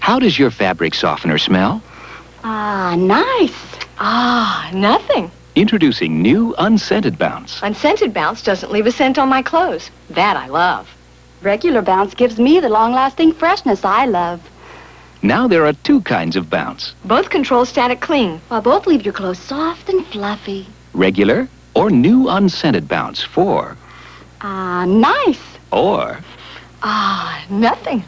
How does your fabric softener smell? Ah, nice. Ah, nothing. Introducing new unscented bounce. Unscented bounce doesn't leave a scent on my clothes. That I love. Regular bounce gives me the long-lasting freshness I love. Now there are two kinds of bounce. Both control static cling. While both leave your clothes soft and fluffy. Regular or new unscented bounce for Ah, nice. or Ah, nothing.